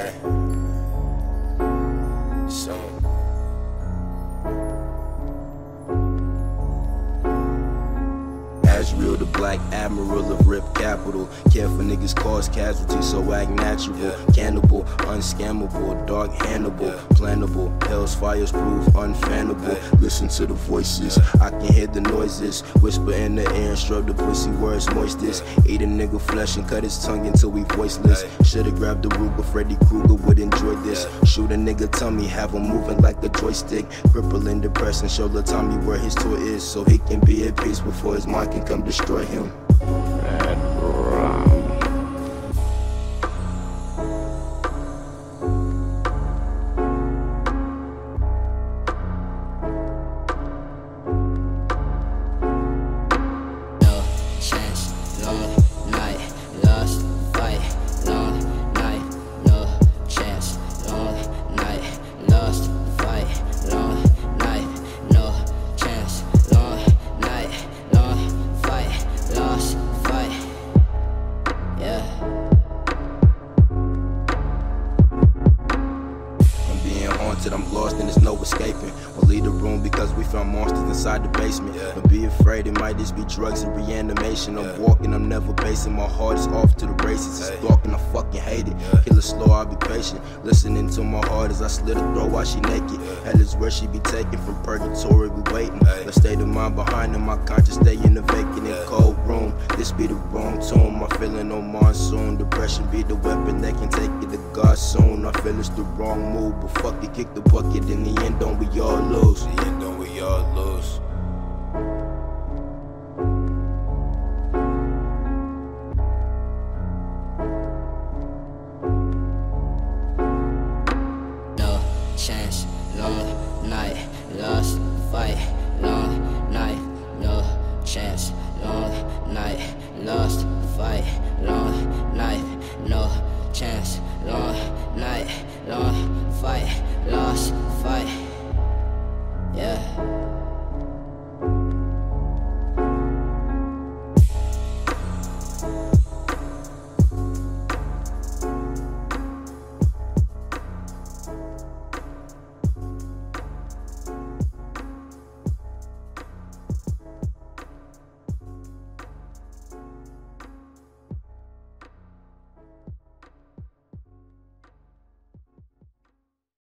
Yeah. Azrael, the black admiral of Rip Capital. Care for niggas cause casualties, so act natural. Cannibal, unscammable, dark Hannibal. Plannable, hell's fires prove unfannable. Listen to the voices, I can hear the noises. Whisper in the air and strub the pussy where it's moistest. Eat a nigga flesh and cut his tongue until we voiceless. Should've grabbed the Ruger, Freddy Krueger would enjoy this. Shoot a nigga tummy, have him moving like a joystick. Crippling depression, show the Tommy where his tour is, so he can be at peace before his mind can come destroy him. Haunted, I'm lost and there's no escaping. We'll leave the room because we found monsters inside the basement. Don't be afraid, it might just be drugs and reanimation. I'm walking, I'm never pacing. My heart is off to the races. It's stalking, I fucking hate it. Kill slow, I'll be patient. Listening to my heart as I slit her throat while she naked. Hell is where she be taken from purgatory, we waiting. The state of mind behind her, my conscience stay in the vacant and cold room. This be the wrong tune, my feeling no monsoon. Depression be the weapon that can take it to God soon. I feel it's the wrong move, but fuck it, kick the bucket. In the end, don't we all lose? In The end, don't we all lose? chance. Long night, lost fight. Long night, no chance. Long night, lost fight. Long night, no chance. Long night,